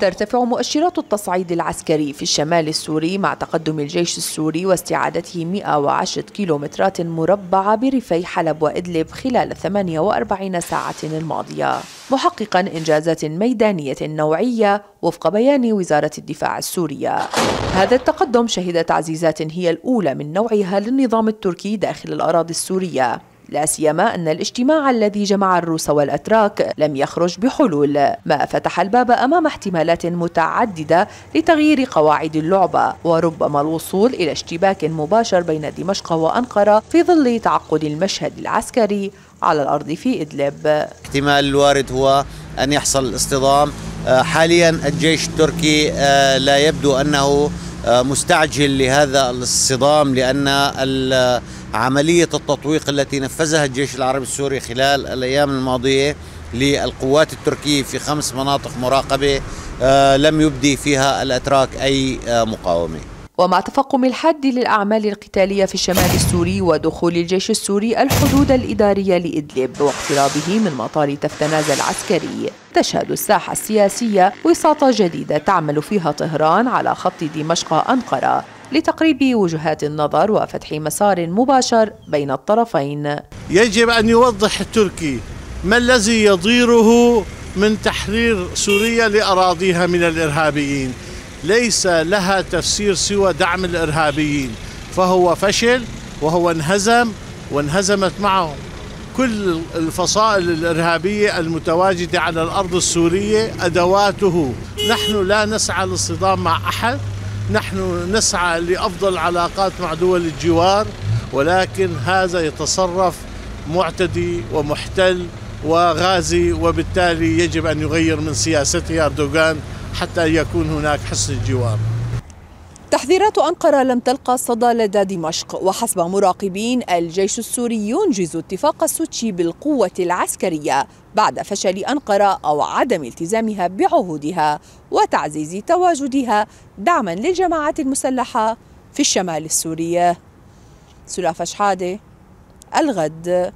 ترتفع مؤشرات التصعيد العسكري في الشمال السوري مع تقدم الجيش السوري واستعادته 110 كيلومترات مربعة بريفي حلب وإدلب خلال 48 ساعة الماضية. محققا إنجازات ميدانية نوعية وفق بيان وزارة الدفاع السورية. هذا التقدم شهد تعزيزات هي الأولى من نوعها للنظام التركي داخل الأراضي السورية. لا سيما أن الاجتماع الذي جمع الروس والأتراك لم يخرج بحلول ما فتح الباب أمام احتمالات متعددة لتغيير قواعد اللعبة وربما الوصول إلى اشتباك مباشر بين دمشق وأنقرة في ظل تعقد المشهد العسكري على الأرض في إدلب. احتمال الوارد هو أن يحصل اصطدام آه، حاليا الجيش التركي آه، لا يبدو أنه آه، مستعجل لهذا الصدام لأن عملية التطويق التي نفذها الجيش العربي السوري خلال الأيام الماضية للقوات التركية في خمس مناطق مراقبة آه، لم يبدي فيها الأتراك أي آه، مقاومة. ومع تفاقم الحد للأعمال القتالية في الشمال السوري ودخول الجيش السوري الحدود الإدارية لإدلب واقترابه من مطار تفتناز العسكري. تشهد الساحة السياسية وساطة جديدة تعمل فيها طهران على خط دمشق أنقرة. لتقريب وجهات النظر وفتح مسار مباشر بين الطرفين. يجب أن يوضح التركي ما الذي يضيره من تحرير سوريا لأراضيها من الإرهابيين. ليس لها تفسير سوى دعم الإرهابيين. فهو فشل وهو انهزم وانهزمت معه كل الفصائل الإرهابية المتواجدة على الأرض السورية أدواته. نحن لا نسعى للصدام مع أحد. نحن نسعى لأفضل علاقات مع دول الجوار ولكن هذا يتصرف معتدي ومحتل وغازي وبالتالي يجب أن يغير من سياسته أردوغان حتى يكون هناك حسن الجوار. تحذيرات أنقرة لم تلقى صدى لدى دمشق. وحسب مراقبين الجيش السوري ينجز اتفاق السوتشي بالقوة العسكرية بعد فشل أنقرة أو عدم التزامها بعهودها وتعزيز تواجدها دعما للجماعات المسلحة في الشمال السوري. سلافة شحادة الغد.